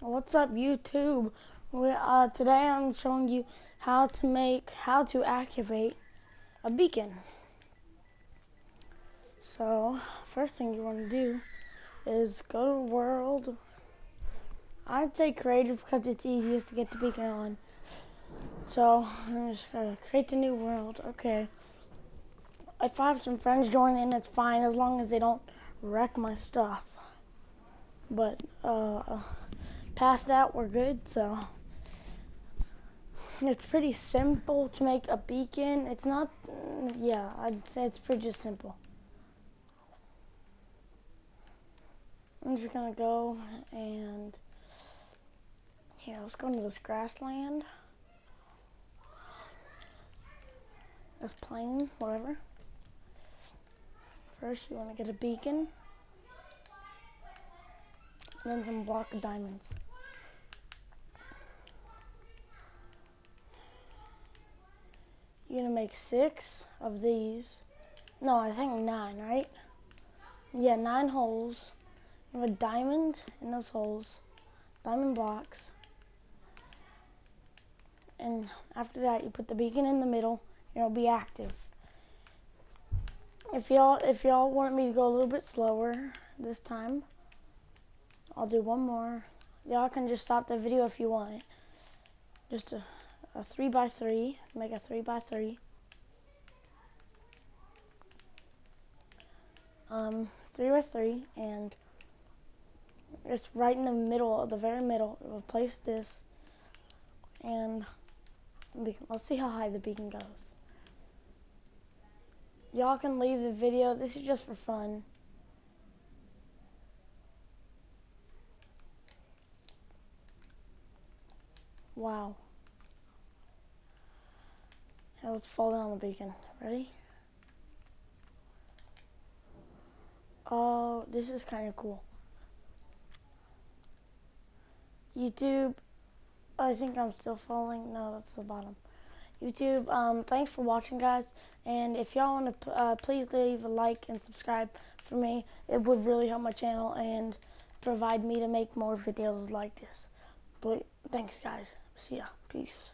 What's up YouTube? Uh, today I'm showing you how to make, how to activate a beacon. So, first thing you want to do is go to world. I'd say creative because it's easiest to get the beacon on. So, I'm just gonna create the new world. Okay. If I have some friends join in, it's fine as long as they don't wreck my stuff. But, uh, past that, we're good. So it's pretty simple to make a beacon. It's not, mm, yeah, I'd say it's pretty just simple. I'm just gonna go and yeah, let's go into this grassland. This plain, whatever. First, you want to get a beacon, and then some block of diamonds. Gonna make six of these. No, I think nine, right? Yeah, nine holes. You have a diamond in those holes, diamond blocks. And after that, you put the beacon in the middle, and it'll be active. If y'all if y'all want me to go a little bit slower this time, I'll do one more. Y'all can just stop the video if you want. Just a a three by three, make a three by three. Um, three by three, and it's right in the middle, of the very middle. We'll place this, and let's see how high the beacon goes. Y'all can leave the video. This is just for fun. Wow. Let's fall down the beacon. Ready? Oh, this is kind of cool. YouTube, I think I'm still falling. No, that's the bottom. YouTube, um, thanks for watching, guys. And if y'all want to, uh, please leave a like and subscribe for me. It would really help my channel and provide me to make more videos like this. But thanks, guys. See ya. Peace.